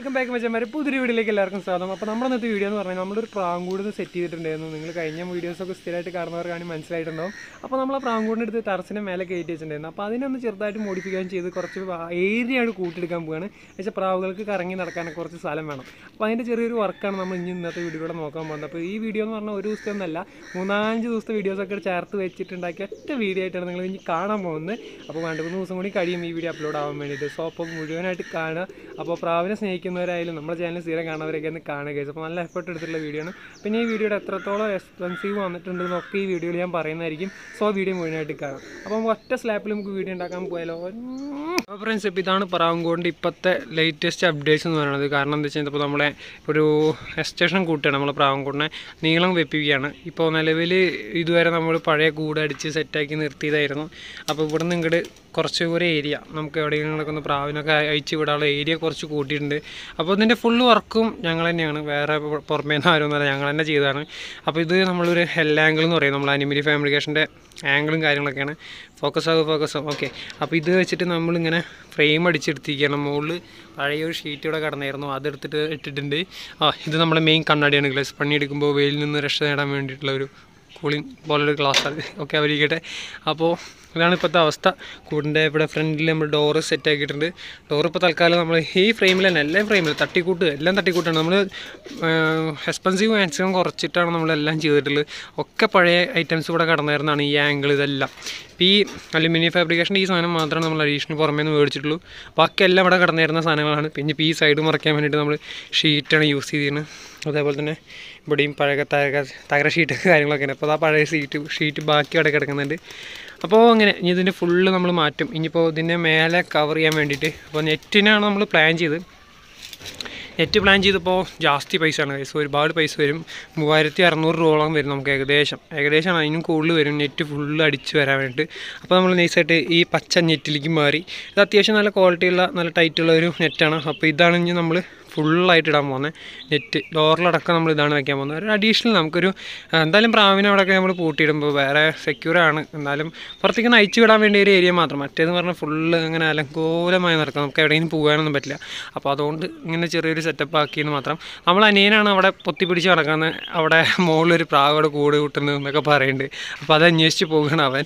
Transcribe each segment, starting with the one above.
എല്ലാവർക്കും സ്വാഗതം. അപ്പോൾ നമ്മുടെ ഇന്നത്തെ വീഡിയോ എന്ന് പറഞ്ഞാൽ നമ്മളൊരു പ്രാങ്കൂട് സെറ്റ് ചെയ്തിട്ടുണ്ടായിരുന്നു. നിങ്ങൾ കഴിഞ്ഞ വീഡിയോസൊക്കെ സ്ഥിരമായിട്ട് കാണുന്നവർക്കാണ് മനസ്സിലായിട്ടുണ്ടാവും. അപ്പോൾ നമ്മൾ ആ അടുത്ത് ടെറസിന്റെ മേലെ കയറ്റി വെച്ചിട്ടുണ്ടായിരുന്നു. അപ്പോൾ അതിനൊന്ന് ചെറുതായിട്ട് മോഡിഫിക്കാൻ ചെയ്ത് കുറച്ച് ഏരിയ ആണ് കൂട്ടിയെടുക്കാൻ പോവുകയാണ് പക്ഷേ പ്രാവുകൾക്ക് കറങ്ങി നടക്കാനൊക്കെ കുറച്ച് സ്ഥലം വേണം. അപ്പോൾ അതിന്റെ ചെറിയൊരു വർക്കാണ് നമ്മൾ ഇനി ഇന്നത്തെ വീഡിയോയിലൂടെ നോക്കാൻ പോകുന്നത്. അപ്പോൾ ഈ വീഡിയോ എന്ന് പറഞ്ഞാൽ ഒരു ദിവസത്തെ ഒന്നല്ല മൂന്നാഞ്ച് ദിവസത്തെ വീഡിയോസൊക്കെ ചേർത്ത് വെച്ചിട്ടുണ്ടാക്കിയ ഒറ്റ വീഡിയോ ആയിട്ടാണ് നിങ്ങൾ ഇനി കാണാൻ പോകുന്നത്. അപ്പോൾ രണ്ട് മൂന്ന് ദിവസം കൂടി കഴിയും ഈ വീഡിയോ അപ്ലോഡ് ആവാൻ വേണ്ടിയിട്ട്. സോ അപ്പോൾ മുഴുവനായിട്ട് കാണുക. അപ്പോൾ പ്രാവിനെ സ്നേഹിക്കുന്നവരായാലും നമ്മുടെ ചാനൽ സ്ഥിരം കാണുന്നവരൊക്കെ ഒന്ന് കാണുക. അപ്പോൾ നല്ല എഫേർട്ട് എടുത്തിട്ടുള്ള വീഡിയോ ആണ്. പിന്നെ ഈ വീഡിയോയുടെ എത്രത്തോളം എക്സ്പെൻസീവ് വന്നിട്ടുണ്ടെന്നൊക്കെ ഈ വീഡിയോയിൽ ഞാൻ പറയുന്നതായിരിക്കും. സോ വീഡിയോ മുഴുവനായിട്ട് കാണാം. അപ്പോൾ ഒറ്റ സ്ലാപ്പിൽ നമുക്ക് വീഡിയോ ഉണ്ടാക്കാൻ പോയാലോ? അപ്പോൾ ഫ്രണ്ട്സ് ഇപ്പോൾ ഇതാണ് പറയാങ്കോടിന്റെ ഇപ്പോഴത്തെ ലേറ്റസ്റ്റ് അപ്ഡേറ്റ്സ് എന്ന് പറയുന്നത്. കാരണം എന്താ വെച്ചാൽ ഇപ്പോൾ നമ്മളെ ഒരു എക്സ്റ്റേഷൻ കൂട്ടുകയാണ് നമ്മൾ പ്രാവൻകൂടിനെ നീളം വെപ്പിക്കുകയാണ്. ഇപ്പോൾ നിലവിൽ ഇതുവരെ നമ്മൾ പഴയ കൂടടിച്ച് സെറ്റാക്കി നിർത്തിയതായിരുന്നു. അപ്പോൾ ഇവിടെ നിന്ന് ഇങ്ങോട്ട് കുറച്ച് ഒരു ഏരിയ. നമുക്ക് എവിടെയെങ്കിലും ഒന്ന് പ്രാവിനൊക്കെ അയച്ചു വിടാനുള്ള ഏരിയ കുറച്ച് കൂട്ടിയിട്ടുണ്ട്. അപ്പോൾ ഇതിന്റെ ഫുൾ വർക്കും ഞങ്ങൾ തന്നെയാണ്. വേറെ പുറമേ നിന്ന് ആരൊന്നുമല്ല ഞങ്ങൾ തന്നെ ചെയ്തതാണ്. അപ്പോൾ ഇത് നമ്മളൊരു ഹെൽ ആംഗിൾ എന്ന് പറയും. നമ്മൾ അനിമിലി ഫാമിലിക്കേഷന്റെ ആംഗിളും കാര്യങ്ങളൊക്കെയാണ്. ഫോക്കസ് ആകും ഫോക്കസ് ആകും ഓക്കെ അപ്പോൾ ഇത് വെച്ചിട്ട് നമ്മളിങ്ങനെ ഫ്രെയിം അടിച്ചെടുത്തിരിക്കുകയാണ്. മുകളിൽ പഴയൊരു ഷീറ്റ് ഇവിടെ കിടന്നായിരുന്നു. അതെടുത്തിട്ട് ഇട്ടിട്ടുണ്ട്. ആ ഇത് നമ്മുടെ മെയിൻ കണ്ണാടിയാണ് ഗ്ലാസ് പണിയെടുക്കുമ്പോൾ വെയിലിൽ നിന്ന് രക്ഷ നേടാൻ വേണ്ടിയിട്ടുള്ള ഒരു കൂളിംഗ് പോലൊരു ഗ്ലാസ് ഓക്കെ അവരിക്കട്ടെ. അപ്പോൾ ഇതാണ് ഇപ്പോഴത്തെ അവസ്ഥ. കൂടിന്റെ ഇവിടെ ഫ്രണ്ടിൽ നമ്മൾ ഡോറ് സെറ്റ് ആക്കിയിട്ടുണ്ട്. ഡോറ് ഇപ്പോൾ തൽക്കാലം നമ്മൾ ഈ ഫ്രെയിമിൽ തന്നെ എല്ലാം ഫ്രെയിമിൽ തട്ടിക്കൂട്ട് എല്ലാം തട്ടിക്കൂട്ടാണ്. നമ്മൾ എക്സ്പെൻസീവ് മാക്സിമം കുറച്ചിട്ടാണ് നമ്മളെല്ലാം ചെയ്തിട്ടുള്ളത്. ഒക്കെ പഴയ ഐറ്റംസ് ഇവിടെ കടന്നായിരുന്നാണ് ഈ ആംഗിൾ ഇതെല്ലാം. ഇപ്പോൾ ഈ അലുമിനിയം ഫാബ്രിക്കേഷൻ ഈ സാധനം മാത്രമാണ് നമ്മൾ അഡീഷണൽ പുറമേ നിന്ന് മേടിച്ചിട്ടുള്ളൂ. ബാക്കി എല്ലാം ഇവിടെ കടന്നായിരുന്ന സാധനങ്ങളാണ്. പിന്നെ ഇപ്പോൾ ഈ സൈഡ് മറയ്ക്കാൻ വേണ്ടിയിട്ട് നമ്മൾ ഷീറ്റാണ് യൂസ് ചെയ്തിരുന്നത് അതേപോലെ തന്നെ ഇവിടെയും പഴയ തകര തകര കാര്യങ്ങളൊക്കെ ഉണ്ട് അപ്പോൾ ആ പഴയ സീറ്റ് ഷീറ്റ് ബാക്കി അവിടെ കിടക്കുന്നുണ്ട്. അപ്പോൾ അങ്ങനെ ഇനി ഇതിന്റെ ഫുള്ള് നമ്മൾ മാറ്റും. ഇനിയിപ്പോൾ ഇതിന്റെ മേലെ കവർ ചെയ്യാൻ വേണ്ടിയിട്ട് അപ്പോൾ നെറ്റിനാണ് നമ്മൾ പ്ലാൻ ചെയ്ത്. നെറ്റ് പ്ലാൻ ചെയ്തപ്പോൾ ജാസ്തി പൈസയാണ് പൈസ ഒരുപാട് പൈസ വരും. മൂവായിരത്തി അറുന്നൂറ് രൂപയോളം വരും നമുക്ക് ഏകദേശം. ഏകദേശം അതിനും കൂടുതൽ വരും നെറ്റ് ഫുള്ള് അടിച്ച് വരാൻ വേണ്ടിയിട്ട്. അപ്പോൾ നമ്മൾ നൈസായിട്ട് ഈ പച്ച നെറ്റിലേക്ക് മാറി. ഇത് അത്യാവശ്യം നല്ല ക്വാളിറ്റിയുള്ള നല്ല ടൈറ്റുള്ള ഒരു നെറ്റാണ്. അപ്പോൾ ഇതാണ് ഇനി നമ്മൾ ഫുള്ളായിട്ട് ഇടാൻ പോകുന്നത് നെറ്റ് ഡോറിലടക്കം നമ്മൾ ഇതാണ് വെക്കാൻ പോകുന്നത് ഒരു അഡീഷണൽ നമുക്കൊരു എന്തായാലും പ്രാവിനെ അവിടെയൊക്കെ നമ്മൾ പൂട്ടിയിടുമ്പോൾ വേറെ സെക്യൂർ ആണ്. എന്നാലും പുറത്തേക്ക് നയിച്ചു വിടാൻ വേണ്ടി ഒരു ഏരിയ മാത്രം. മറ്റേന്ന് പറഞ്ഞാൽ ഫുള്ള് അങ്ങനെ അലങ്കോലമായി നടക്കാം. നമുക്ക് എവിടെയെങ്കിലും പോകാനൊന്നും പറ്റില്ല. അപ്പോൾ അതുകൊണ്ട് ഇങ്ങനെ ചെറിയൊരു സെറ്റപ്പ് ആക്കിയെന്ന് മാത്രം. നമ്മൾ അനിയനാണ് അവിടെ പൊത്തിപ്പിടിച്ച് നടക്കുന്നത്. അവിടെ മുകളിലൊരു അവിടെ കൂട് കൂട്ടുന്നത് എന്നൊക്കെ പറയുന്നുണ്ട്. അപ്പോൾ അത് അന്വേഷിച്ച് പോകുകയാണ് അവൻ.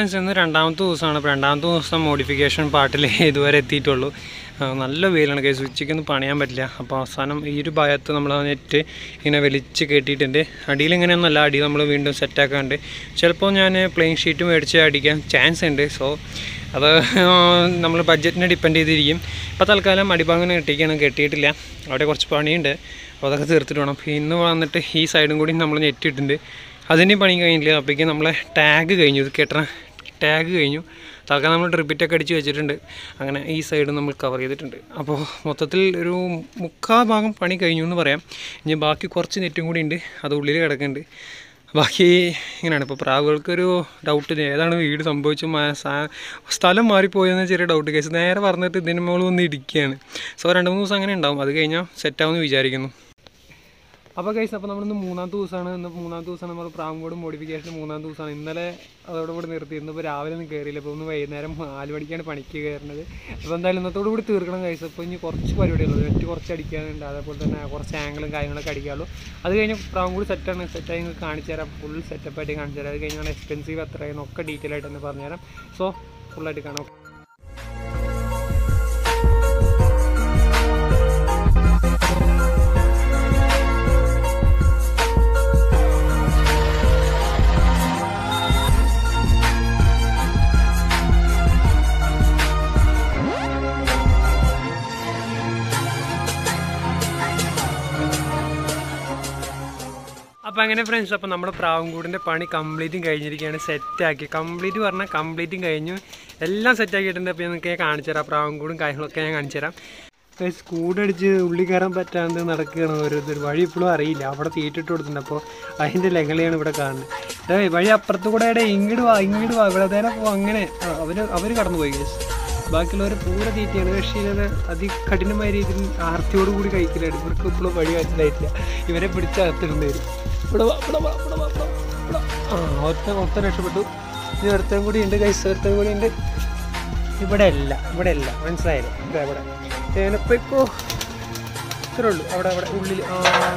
ഫ്രണ്ട്സ് ഇന്ന് രണ്ടാമത്തെ ദിവസമാണ്. അപ്പോൾ രണ്ടാമത്തെ ദിവസം മോഡിഫിക്കേഷൻ പാട്ടിൽ ഇതുവരെ എത്തിയിട്ടുള്ളൂ. നല്ല വെയിലാണ് കേസ് ഉച്ചയ്ക്കൊന്നും പണിയാൻ പറ്റില്ല. അപ്പോൾ അവസാനം ഈ ഒരു ഭാഗത്ത് നമ്മൾ നെറ്റ് ഇങ്ങനെ വലിച്ച് കെട്ടിയിട്ടുണ്ട്. അടിയിൽ ഇങ്ങനെയൊന്നുമല്ല അടി നമ്മൾ വീണ്ടും സെറ്റാക്കാണ്ട് ചിലപ്പോൾ ഞാൻ പ്ലെയിൻ ഷീറ്റ് മേടിച്ച് അടിക്കാൻ ചാൻസ് ഉണ്ട്. സോ അത് നമ്മൾ ബഡ്ജറ്റിനെ ഡിപ്പെൻഡ് ചെയ്തിരിക്കും. ഇപ്പോൾ തൽക്കാലം അടിഭാഗം കെട്ടിക്കാണ്. കെട്ടിയിട്ടില്ല. അവിടെ കുറച്ച് പണിയുണ്ട്. അപ്പോൾ അതൊക്കെ തീർത്തിട്ട് വേണം. ഇന്ന് വന്നിട്ട് ഈ സൈഡും കൂടി നമ്മൾ നെറ്റിട്ടുണ്ട് അതിന്റെയും പണി കഴിഞ്ഞില്ല. അപ്പോഴേക്കും നമ്മളെ ടാഗ് കഴിഞ്ഞു. ഇത് കെട്ടണ ടാഗ് കഴിഞ്ഞു. തൽക്കാലം നമ്മൾ ട്രിപ്പിറ്റൊക്കെ അടിച്ച് വെച്ചിട്ടുണ്ട്. അങ്ങനെ ഈ സൈഡ് നമ്മൾ കവർ ചെയ്തിട്ടുണ്ട്. അപ്പോൾ മൊത്തത്തിൽ ഒരു മുക്കാൽ ഭാഗം പണി കഴിഞ്ഞു എന്ന് പറയാം. ഇനി ബാക്കി കുറച്ച് നെറ്റും കൂടി ഉണ്ട്. അത് ഉള്ളിൽ കിടക്കുന്നുണ്ട്. ബാക്കി ഇങ്ങനെയാണ്. ഇപ്പോൾ പ്രാവുകൾക്കൊരു ഡൗട്ട് ഏതാണ് വീട് സംഭവിച്ചു? സ്ഥലം മാറിപ്പോയെന്ന് ചെറിയ ഡൗട്ട് കേസ് നേരെ പറഞ്ഞിട്ട് ഇതിന് മുകളിൽ ഒന്ന് ഇടിക്കുകയാണ്. സോ രണ്ട് മൂന്ന് ദിവസം അങ്ങനെ ഉണ്ടാവും. അത് കഴിഞ്ഞാൽ സെറ്റാവുമെന്ന് വിചാരിക്കുന്നു. അപ്പോൾ കഴിച്ച് അപ്പോൾ നമ്മളിന്ന് മൂന്നാമത്തെ ദിവസമാണ്. ഇന്ന് മൂന്നാമത്തെ ദിവസമാണ് നമ്മൾ പ്രാങ്കോട് മോഡിഫിക്കേഷൻ മൂന്നാം ദിവസമാണ്. ഇന്നലെ അതോടെ കൂടി നിർത്തി. ഇപ്പോൾ രാവിലെ ഒന്നും കയറിയില്ല ഇപ്പോൾ ഒന്ന് വൈകുന്നേരം നാല് മണിക്കാണ് പണിക്ക് കയറുന്നത് അപ്പോൾ എന്തായാലും ഇന്നത്തോടു കൂടി തീർക്കണം കഴിച്ചു അപ്പോൾ ഇനി കുറച്ച് പരിപാടികളുള്ളൂ നെറ്റ് കുറച്ച് അടിക്കാനുണ്ട്. അതേപോലെ തന്നെ കുറച്ച് ആംഗിളും കാര്യങ്ങളൊക്കെ അടിക്കാനുള്ളൂ. അത് കഴിഞ്ഞ് പ്രാങ്കോട് സെറ്റാണ് സെറ്റായി നിങ്ങൾക്ക് കാണിച്ചു തരാം. ഫുൾ സെറ്റപ്പായിട്ട് കാണിച്ചു തരാം. അത് കഴിഞ്ഞാൽ എക്സ്പെൻസീവ് എത്രയെന്നൊക്കെ ഡീറ്റെയിൽ ആയിട്ട് തന്നെ പറഞ്ഞുതരാം സോ ഫുള്ളായിട്ട് കാണാം. അപ്പോൾ അങ്ങനെ ഫ്രണ്ട്സ് അപ്പോൾ നമ്മുടെ പ്രാവൻകൂടിന്റെ പണി കംപ്ലീറ്റും കഴിഞ്ഞിരിക്കുകയാണ്. സെറ്റാക്കി കംപ്ലീറ്റ് പറഞ്ഞാൽ കംപ്ലീറ്റും കഴിഞ്ഞു. എല്ലാം സെറ്റാക്കിയിട്ടുണ്ട് അപ്പോൾ നിങ്ങൾക്ക് കാണിച്ചു തരാം. പ്രാവൻകൂടും കാര്യങ്ങളൊക്കെ ഞാൻ കാണിച്ചു തരാം. കൂടടിച്ച് ഉള്ളി കയറാൻ പറ്റാണ്ട് നടക്കുകയാണ് ഓരോരുത്തർ. വഴി ഇപ്പോഴും അറിയില്ല. അവിടെ തീറ്റിട്ട് കൊടുത്തിട്ടുണ്ട്. അപ്പോൾ അതിന്റെ ലഹളയാണ് ഇവിടെ കാണുന്നത്. ഏയ് വഴി അപ്പുറത്ത് കൂടെ ഇവിടെ ഇങ്ങോട്ട് വാ ഇങ്ങോട്ട് വാ. ഇവിടെ നേരെ പോ അങ്ങനെ. അവർ അവർ കടന്നു പോയി ഗൈസ് ബാക്കിയുള്ളവർ പൂര തീറ്റയാണ്. പക്ഷേ ഇത് അതികഠിനമായ രീതിയിൽ ആർത്തിയോടുകൂടി കൂടി കഴിക്കലാണ് ഇവർക്ക് ഇപ്പോഴും വഴി മനസ്സിലായിട്ടില്ല ഇവരെ പിടിച്ച് വരും ഇവിടെ. ആ രക്ഷപ്പെട്ടു. ഇനി ഒരുത്തൻ കൂടി ഉണ്ട് കൈസ് ഒരുത്തൻ കൂടി ഉണ്ട്. ഇവിടെ അല്ല ഇവിടെ അല്ല. മനസ്സിലായില്ലേ ഇവിടെ ഇത്രേ ഉള്ളൂ. അവിടെ അവിടെ ഉള്ളിൽ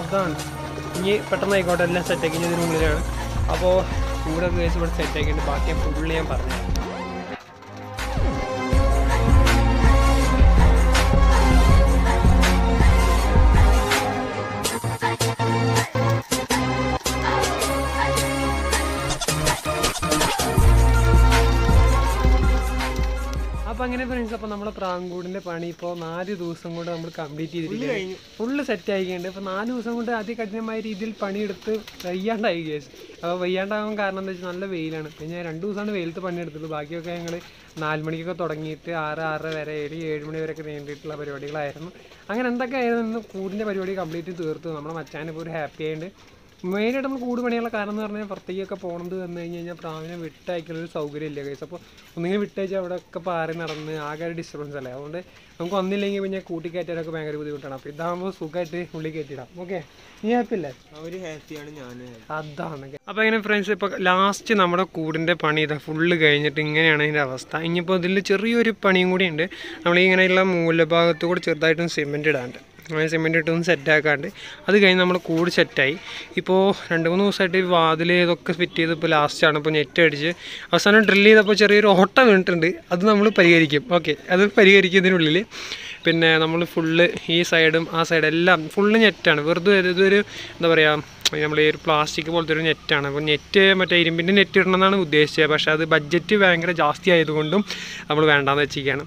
അതാണ്. ഇനി പെട്ടെന്ന് ആയിക്കോട്ടെ എല്ലാം സെറ്റാക്കി ഇതിനുള്ളിലാണ് അപ്പോൾ ഇവിടെ കേസ് ഇവിടെ സെറ്റാക്കിയിട്ട് ബാക്കി ഞാൻ ഞാൻ പറഞ്ഞു ഫ്രണ്ട്സ് അപ്പോൾ നമ്മുടെ പ്രാങ്കൂടിന്റെ പണി ഇപ്പോൾ നാല് ദിവസം കൊണ്ട് നമ്മൾ കംപ്ലീറ്റ് ചെയ്തിരിക്കുകയാണ്. ഫുള്ള് സെറ്റ് ആയിക്കുന്നുണ്ട് ഇപ്പോൾ നാല് ദിവസം കൊണ്ട് അതികഠിനമായ രീതിയിൽ പണിയെടുത്ത് വയ്യാണ്ടായി കേസ് അപ്പോൾ വയ്യാണ്ടാകാൻ കാരണം എന്താ വെച്ചാൽ നല്ല വെയിലാണ്. പിന്നെ രണ്ട് ദിവസമാണ് വെയിലത്ത് പണിയെടുത്തുള്ളൂ ബാക്കിയൊക്കെ ഞങ്ങൾ നാല് മണിക്കൊക്കെ തുടങ്ങിയിട്ട് ആറ് ആറ് വരെ ഏഴ് ഏഴ് മണി വരെയൊക്കെ നീണ്ടിട്ടുള്ള പരിപാടികളായിരുന്നു. അങ്ങനെ എന്തൊക്കെ ആയിരുന്നു കൂടിന്റെ കൂടിന്റെ പരിപാടി കംപ്ലീറ്റ് തീർത്തു. നമ്മുടെ മച്ചാനിപ്പോൾ ഒരു ഹാപ്പി ആയിട്ട് മെയിനായിട്ട് നമ്മൾ കൂട് പണിയുള്ള കാരണം എന്ന് പറഞ്ഞാൽ പുറത്തേക്കൊക്കെ പോകണത് വന്നു കഴിഞ്ഞ് കഴിഞ്ഞാൽ പ്രാവിനെ വിട്ടയക്കാനുള്ള ഒരു സൗകര്യം ഇല്ല കൈസ് അപ്പോൾ ഒന്നിങ്ങനെ വിട്ടയച്ചാൽ അവിടെ ഒക്കെ പാറി നടന്ന് ആകെ ഒരു ഡിസ്റ്റർബൻസ് അല്ലേ? അതുകൊണ്ട് നമുക്ക് വന്നില്ലെങ്കിൽ പിന്നെ കൂട്ടിക്കയറ്റാനൊക്കെ ഭയങ്കര ബുദ്ധിമുട്ടാണ്. അപ്പോൾ ഇതാകുമ്പോൾ സുഖമായിട്ട് ഉള്ളിൽ കയറ്റിടാം ഓക്കെ നീ ഹാപ്പി അല്ലേ അവർ ഹാപ്പിയാണ് ഞാൻ അതാണ് അപ്പോൾ അങ്ങനെ ഫ്രണ്ട്സ് ഇപ്പോൾ ലാസ്റ്റ് നമ്മുടെ കൂടിന്റെ പണി ഇതാ ഫുള്ള് കഴിഞ്ഞിട്ട് ഇങ്ങനെയാണ് അതിന്റെ അവസ്ഥ. ഇനിയിപ്പോൾ ഇതിൽ ചെറിയൊരു പണിയും കൂടി ഉണ്ട്. നമ്മൾ ഇങ്ങനെയുള്ള മൂലഭാഗത്ത് കൂടെ ചെറുതായിട്ടും സിമെന്റ് ഇടാണ്ട്. അങ്ങനെ സിമെന്റ് ഇട്ടൊന്ന് സെറ്റാക്കാണ്ട് അത് കഴിഞ്ഞ് നമ്മൾ കൂട് സെറ്റായി ഇപ്പോൾ രണ്ട് മൂന്ന് ദിവസമായിട്ട് ഈ വാതിൽ ഇതൊക്കെ ഫിറ്റ് ചെയ്ത് ഇപ്പോൾ ലാസ്റ്റാണ് ഇപ്പോൾ നെറ്റ് അടിച്ച്. അവസാനം ഡ്രിൽ ചെയ്തപ്പോൾ ചെറിയൊരു ഓട്ട വീണിട്ടുണ്ട്. അത് നമ്മൾ പരിഹരിക്കും. ഓക്കെ അത് പരിഹരിക്കുന്നതിനുള്ളിൽ പിന്നെ നമ്മൾ ഫുള്ള് ഈ സൈഡും ആ സൈഡും എല്ലാം ഫുള്ള് നെറ്റാണ് വെറുതെ ഇതൊരു എന്താ പറയുക നമ്മൾ ഈ ഒരു പ്ലാസ്റ്റിക് പോലത്തെ ഒരു നെറ്റാണ് അപ്പോൾ നെറ്റ് മറ്റേ ഇരുമ്പിന്റെ നെറ്റ് ഇടണമെന്നാണ് ഉദ്ദേശിച്ചത്. പക്ഷേ അത് ബഡ്ജറ്റ് ഭയങ്കര ജാസ്തി ആയതുകൊണ്ടും നമ്മൾ വേണ്ടാന്ന് വെച്ചിരിക്കുകയാണ്.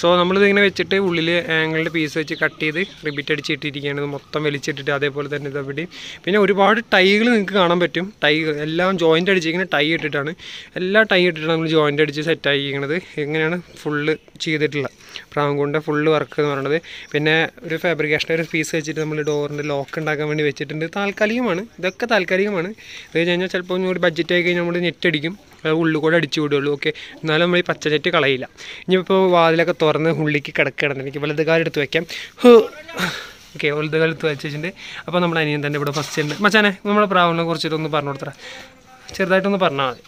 സോ നമ്മളിതിങ്ങനെ വെച്ചിട്ട് ഉള്ളിൽ ആംഗിളിന്റെ പീസ് വെച്ച് കട്ട് ചെയ്ത് റിബിറ്റ് അടിച്ചിട്ടിരിക്കുകയാണ് മൊത്തം വലിച്ചിട്ടിട്ട് അതേപോലെ തന്നെ ഇതവിടെ പിന്നെ ഒരുപാട് ടൈകൾ നിങ്ങൾക്ക് കാണാൻ പറ്റും. ടൈ എല്ലാം ജോയിന്റ് അടിച്ചിരിക്കുന്നത് ടൈ ഇട്ടിട്ടാണ്. എല്ലാ ടൈ ഇട്ടിട്ടാണ് നമ്മൾ ജോയിന്റ് അടിച്ച് സെറ്റ് ആയിരിക്കുന്നത് എങ്ങനെയാണ്? ഫുള്ള് ചെയ്തിട്ടുള്ളത് പ്രാവുകൊണ്ട് ഫുള്ള് വർക്ക് എന്ന് പറയുന്നത് പിന്നെ ഒരു ഫാബ്രിക്കേഷൻ ഒരു പീസ് വെച്ചിട്ട് നമ്മൾ ഡോറിന്റെ ലോക്ക് ഉണ്ടാക്കാൻ വേണ്ടി വെച്ചിട്ടുണ്ട്. താൽക്കാലികമാണ്. ഇതൊക്കെ താൽക്കാലികമാണ്. അത് കഴിഞ്ഞ് കഴിഞ്ഞാൽ ചിലപ്പോൾ ഒന്നുകൂടി ബഡ്ജറ്റ് ആയി കഴിഞ്ഞാൽ നമ്മൾ നെറ്റ് അടിക്കും. അത് ഉള്ളിൽ കൂടെ അടിച്ചു വിടുള്ളൂ. ഓക്കെ എന്നാലും നമ്മൾ ഈ പച്ച നെറ്റ് കളയില്ല. ഇനിയിപ്പോൾ വാതിലൊക്കെ തുറന്ന് ഉള്ളിലേക്ക് കിടക്കണം എനിക്ക് വലത് കാലെടുത്ത് വെക്കാം. ഓക്കെ വലത് കാലെടുത്ത് വെച്ചിട്ടുണ്ട്. അപ്പോൾ നമ്മൾ അനിയൻ തന്നെ ഇവിടെ ഫസ്റ്റ് ഉണ്ട് മച്ചാനെ നമ്മളെ പ്രാവിനെ കുറിച്ചിട്ടൊന്ന് പറഞ്ഞു കൊടുത്തറ ചെറുതായിട്ടൊന്ന് പറഞ്ഞാൽ മതി.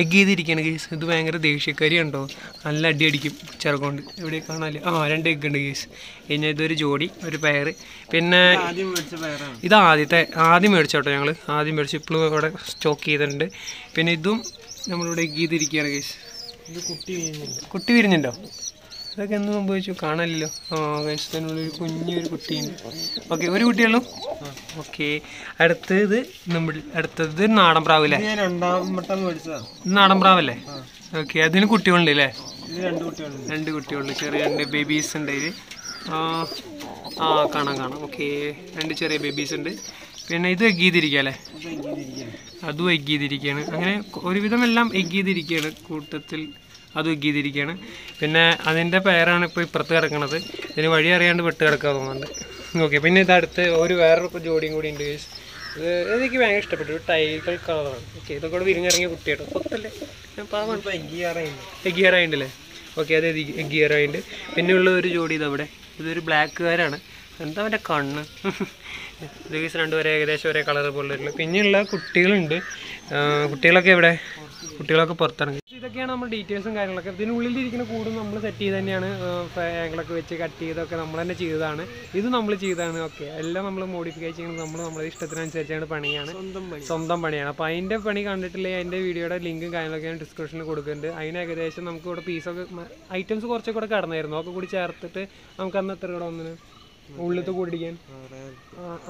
എഗ് ചെയ്തിരിക്കുകയാണ് കേസ് ഇത് ഭയങ്കര ദേഷ്യക്കാരി ഉണ്ടോ നല്ല അടി അടിക്കും ചെറുകൊണ്ട്. ഇവിടെ കാണാല്ലേ ആ രണ്ട് എഗ് ഉണ്ട് കേസ് പിന്നെ ഇതൊരു ജോഡി ഒരു പയർ പിന്നെ മേടിച്ച ഇത് ആദ്യത്തെ ആദ്യം മേടിച്ചോട്ടോ ഞങ്ങൾ ആദ്യം മേടിച്ചു ഇപ്പോഴും ഇവിടെ സ്റ്റോക്ക് ചെയ്തിട്ടുണ്ട്. പിന്നെ ഇതും നമ്മളിവിടെ എഗ് ചെയ്തിരിക്കുകയാണ് കേസ് ഇത് കുട്ടി കുട്ടി വിരിഞ്ഞുണ്ടോ ഇതൊക്കെ എന്ത് സംഭവിച്ചു. കാണാനില്ലല്ലോ. ആ കഴിച്ചതിനുള്ളിൽ ഒരു കുഞ്ഞൊരു കുട്ടിയുണ്ട്. ഓക്കെ ഒരു കുട്ടിയുള്ളൂ ഓക്കെ അടുത്തത് നമ്മൾ അടുത്തത് നാടൻ പ്രാവല്ലേ? നാടൻ പ്രാവല്ലേ? ഓക്കെ അതിന് കുട്ടികളുണ്ട് അല്ലേ? രണ്ട് കുട്ടികളുണ്ട്. ചെറിയ രണ്ട് ബേബീസ് ഉണ്ട് അതിൽ ആ കാണാം കാണാം. ഓക്കെ രണ്ട് ചെറിയ ബേബീസ് ഉണ്ട്. പിന്നെ ഇത് എഗ് ചെയ്തിരിക്കുക അല്ലേ? അതും എഗ് ചെയ്തിരിക്കുകയാണ്. അങ്ങനെ ഒരുവിധം എല്ലാം എഗ് ചെയ്തിരിക്കുകയാണ് കൂട്ടത്തിൽ. അതും എഗ് പിന്നെ അതിന്റെ പേരാണ് ഇപ്പോൾ ഇപ്പുറത്ത് കിടക്കുന്നത് ഇതിന് വഴി അറിയാണ്ട് വെട്ട് കിടക്കുക തോന്നുന്നുണ്ട്. ഓക്കെ പിന്നെ ഇതടുത്ത് ഒരു വേറൊരു ജോഡിയും കൂടി ഉണ്ട് guys. ഇത് എനിക്ക് ഭയങ്കര ഇഷ്ടപ്പെട്ടു. ഒരു കളറാണ്. ഓക്കെ ഇതൊക്കെ കൂടെ വിരിഞ്ഞിറങ്ങിയ കുട്ടിയാട്ടോ. പത്തല്ലേ എങ്കിയാറായില്ല എഗിയറായിണ്ടല്ലേ ഓക്കെ അതെ എഗിയറായിണ്ട് പിന്നെ ഉള്ള ഒരു ജോഡി ഇത് ഇതവിടെ ഇതൊരു ബ്ലാക്കുകാരാണ് എന്താ അവന്റെ കണ്ണ്? ഇത് കേസ് രണ്ടുപേരെ ഏകദേശം ഒരേ കളർ പോലുള്ള പിന്നെയുള്ള കുട്ടികളുണ്ട്. കുട്ടികളൊക്കെ എവിടെ? കുട്ടികളൊക്കെ പുറത്തിറങ്ങി. ഇതൊക്കെയാണ് നമ്മൾ ഡീറ്റെയിൽസും കാര്യങ്ങളൊക്കെ. ഇതിനുള്ളിൽ ഇരിക്കുന്ന കൂടും നമ്മൾ സെറ്റ് ചെയ്ത് തന്നെയാണ് ആംഗിളൊക്കെ വെച്ച് കട്ട് ചെയ്തൊക്കെ നമ്മൾ തന്നെ ചെയ്തതാണ്. ഇത് നമ്മൾ ചെയ്തതാണ് ഓക്കെ എല്ലാം നമ്മൾ മോഡിഫൈ ചെയ്യുന്നത് നമ്മൾ നമ്മുടെ ഇഷ്ടത്തിനനുസരിച്ചാണ് പണിയാണ്. സ്വന്തം പണിയാണ്. അപ്പോൾ അതിന്റെ പണി കണ്ടിട്ടില്ലേ? അതിന്റെ വീഡിയോയുടെ ലിങ്കും കാര്യങ്ങളൊക്കെ ഞാൻ ഡിസ്ക്രിപ്ഷനിൽ കൊടുക്കുന്നുണ്ട്. അതിന് ഏകദേശം നമുക്ക് ഇവിടെ പീസൊക്കെ ഐറ്റംസ് കുറച്ചൊക്കെ കൂടെ കടന്നായിരുന്നു. ഒക്കെ കൂടി ചേർത്തിട്ട് നമുക്ക് അന്ന് എത്ര കൂടെ വന്നിന് ഉള്ളിലത്തെ കൂടിക്കാൻ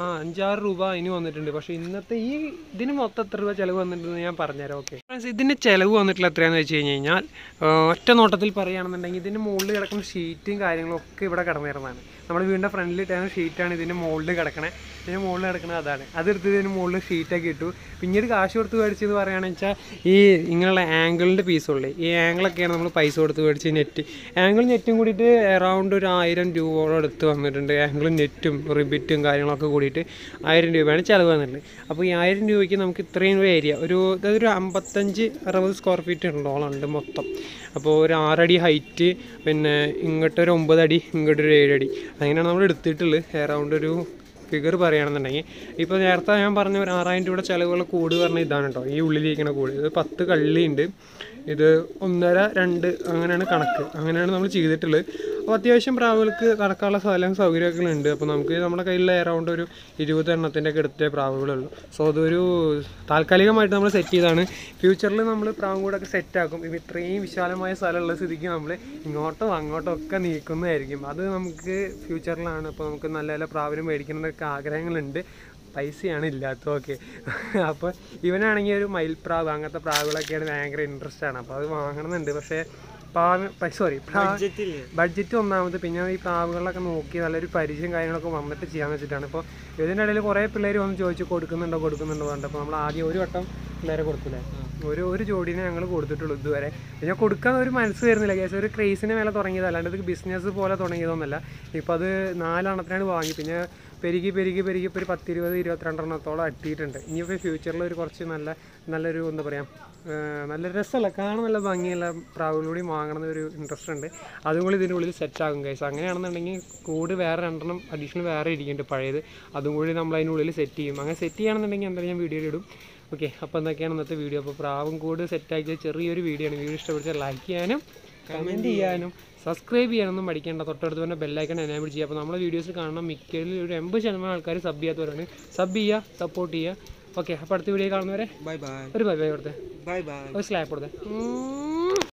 ആ അഞ്ചാറ് രൂപ അതിന് വന്നിട്ടുണ്ട്. പക്ഷെ ഇന്നത്തെ ഈ ഇതിന് മൊത്തം എത്ര രൂപ ചിലവ് വന്നിട്ടുണ്ടെന്ന് ഞാൻ പറഞ്ഞുതരാം. ഓക്കെ. ഇതിന് ചിലവ് വന്നിട്ടുള്ള എത്രയാണെന്ന് വെച്ച് കഴിഞ്ഞ് കഴിഞ്ഞാൽ ഒറ്റ നോട്ടത്തിൽ പറയുകയാണെന്നുണ്ടെങ്കിൽ ഇതിന് മുകളിൽ കിടക്കുന്ന ഷീറ്റും കാര്യങ്ങളും ഒക്കെ ഇവിടെ കിടന്നിരുന്നതാണ് നമ്മുടെ വീടിന്റെ ഫ്രണ്ടിലിട്ടാണ് ഷീറ്റാണ് ഇതിന്റെ മുകളിൽ കിടക്കണേ. ഇതിന്റെ മുകളിൽ കിടക്കണത് അതാണ്. അതെടുത്ത് ഇതിന്റെ മുകളിൽ ഷീറ്റൊക്കെ ഇട്ടു. പിന്നീട് കാശ് കൊടുത്ത് മേടിച്ചത് പറയുകയാണെന്ന് വെച്ചാൽ ഈ ഇങ്ങനെയുള്ള ആംഗിളിന്റെ പീസുള്ളേ ഈ ആംഗിളൊക്കെയാണ് നമ്മൾ പൈസ കൊടുത്ത് മേടിച്ച് നെറ്റ് ആംഗിൾ നെറ്റും കൂടിയിട്ട് എറൗണ്ട് ഒരു ആയിരം രൂപയോളം എടുത്ത് വന്നിട്ടുണ്ട്. ആംഗിളും നെറ്റും റിബിറ്റും കാര്യങ്ങളൊക്കെ കൂടിയിട്ട് ആയിരം രൂപയാണ് ചിലവ് വന്നിട്ടുള്ളത്. അപ്പോൾ ഈ ആയിരം രൂപയ്ക്ക് നമുക്ക് ഇത്രയും ഒരു ഏരിയ ഒരു അതായത് ഒരു അമ്പത്തഞ്ച് അറുപത് സ്ക്വയർ ഫീറ്റ് ഉണ്ടോളം ഉണ്ട് മൊത്തം. അപ്പോൾ ഒരു ആറടി ഹൈറ്റ് പിന്നെ ഇങ്ങോട്ടൊരു അടി ഇങ്ങോട്ട് ഒരു ഏഴടി. അങ്ങനെയാണ് നമ്മൾ എടുത്തിട്ടുള്ളത്. എറൗണ്ട് ഒരു ഫിഗർ പറയുകയാണെന്നുണ്ടെങ്കിൽ ഇപ്പോൾ നേരത്തെ ഞാൻ പറഞ്ഞ ഒരു ആറായിരം രൂപയുടെ ചിലവുള്ള കൂട് പറഞ്ഞ ഇതാണ് കേട്ടോ ഈ ഉള്ളിലിരിക്കുന്ന കൂട്. ഇത് പത്ത് കള്ളിയുണ്ട്. ഇത് ഒന്നര രണ്ട് അങ്ങനെയാണ് കണക്ക്. അങ്ങനെയാണ് നമ്മൾ ചെയ്തിട്ടുള്ളത്. അപ്പോൾ അത്യാവശ്യം പ്രാവുകൾക്ക് നടക്കാനുള്ള സ്ഥലം സൗകര്യമൊക്കെ ഉണ്ട്. അപ്പോൾ നമുക്ക് നമ്മുടെ കയ്യിൽ എറൗണ്ട് ഒരു ഇരുപത് എണ്ണത്തിന്റെ ഒക്കെ എടുത്തേ പ്രാവുകളുള്ളൂ സോ അതൊരു താൽക്കാലികമായിട്ട് നമ്മൾ സെറ്റ് ചെയ്താണ്. ഫ്യൂച്ചറിൽ നമ്മൾ പ്രാവും കൂടെ ഒക്കെ സെറ്റാക്കും ഇപ്പോൾ ഇത്രയും വിശാലമായ സ്ഥലമുള്ള സ്ഥിതിക്ക് നമ്മൾ ഇങ്ങോട്ടോ അങ്ങോട്ടോ ഒക്കെ നീക്കുന്നതായിരിക്കും. അത് നമുക്ക് ഫ്യൂച്ചറിലാണ് അപ്പോൾ നമുക്ക് നല്ല നല്ല പ്രാവിനെ മേടിക്കണമെന്നൊക്കെ ആഗ്രഹങ്ങളുണ്ട്. പൈസയാണ് ഇല്ലാത്ത ഓക്കെ അപ്പോൾ ഇവനാണെങ്കിൽ ഒരു മയിൽപ്രാവ് അങ്ങനത്തെ പ്രാവുകളൊക്കെയാണ് ഭയങ്കര ഇൻട്രസ്റ്റ് ആണ്. അപ്പോൾ അത് വാങ്ങണമെന്നുണ്ട് പക്ഷേ പ്രാവ് സോറി ബഡ്ജറ്റ് ഒന്നാമത് പിന്നെ ഈ പ്രാവുകളിലൊക്കെ നോക്കി നല്ലൊരു പരിചയം കാര്യങ്ങളൊക്കെ വന്നിട്ട് ചെയ്യാന്ന് വെച്ചിട്ടാണ്. ഇപ്പോൾ ഇതിന്റെ ഇടയിൽ കുറേ പിള്ളേർ വന്ന് ചോദിച്ചു കൊടുക്കുന്നുണ്ടോ കൊടുക്കുന്നുണ്ടോ പറഞ്ഞിട്ട്. അപ്പോൾ നമ്മൾ ആദ്യം ഒരു വട്ടം പിള്ളേരെ കൊടുത്തില്ലേ ഒരു ഒരു ജോഡീനെ ഞങ്ങൾ കൊടുത്തിട്ടുള്ളൂ ഇതുവരെ. പിന്നെ കൊടുക്കാൻ ഒരു മനസ്സ് വരുന്നില്ല. കേസ് ഒരു ക്രേസിന് മേലെ തുടങ്ങിയത്. അല്ലാണ്ട് ഇത് ബിസിനസ് പോലെ തുടങ്ങിയതൊന്നുമല്ല. ഇപ്പോൾ അത് നാലെണ്ണത്തിനാണ് വാങ്ങി. പിന്നെ പെരുകി പെരുകി പെരുകി ഇപ്പോൾ ഒരു പത്തിരുപത് ഇരുപത്തിരണ്ടെണ്ണത്തോളം അട്ടിയിട്ടുണ്ട്. ഇനിയിപ്പോൾ ഫ്യൂച്ചറിൽ ഒരു കുറച്ച് നല്ല നല്ലൊരു എന്താ പറയുക നല്ല രസമല്ല. കാണാൻ നല്ല ഭംഗിയുള്ള പ്രാവിലൂടെ വാങ്ങണം ഒരു ഇൻട്രസ്റ്റ് ഉണ്ട്. അതും കൂടി ഇതിന്റെ ഉള്ളിൽ സെറ്റ് ആകും കൈസ് അങ്ങനെയാണെന്നുണ്ടെങ്കിൽ കൂട് വേറെ രണ്ടെണ്ണം അഡീഷണൽ വേറെ ഇരിക്കുന്നുണ്ട് പഴയത്. അതും കൂടി നമ്മൾ അതിന്റെ ഉള്ളിൽ സെറ്റ് ചെയ്യും. അങ്ങനെ സെറ്റ് ചെയ്യുകയാണെന്നുണ്ടെങ്കിൽ എന്തായാലും ഞാൻ വീഡിയോയിൽ ഇടും. ഓക്കെ അപ്പോൾ എന്തൊക്കെയാണ് ഇന്നത്തെ വീഡിയോ അപ്പോൾ പ്രാവും കൂട് സെറ്റാക്കിയ ചെറിയൊരു വീഡിയോ ആണ്. വീഡിയോ ഇഷ്ടപ്പെട്ടാൽ ലൈക്ക് ചെയ്യാനും കമന്റ് ചെയ്യാനും സബ്സ്ക്രൈബ് ചെയ്യാനൊന്നും പഠിക്കേണ്ട തൊട്ടടുത്ത് തന്നെ ബെല്ലൈക്കൺ എനേബിൾ ചെയ്യുക. അപ്പോൾ നമ്മളെ വീഡിയോസ് കാണണം മിക്കതിൽ ഒരു എൺപത് ശതമാനം ആൾക്കാർ സബ് ചെയ്യാത്തവരാണ്. സബ് ചെയ്യുക സപ്പോർട്ട് ചെയ്യുക. ഓക്കെ അപ്പോൾ അടുത്ത വീഡിയോ കാണുന്നവരെ ബൈ ബൈ ഒരു ബൈ ബൈ കൊടുത്തേ. ബൈ ബൈ ഒരു സ്ലാപ്പ് കൊടുത്തേ.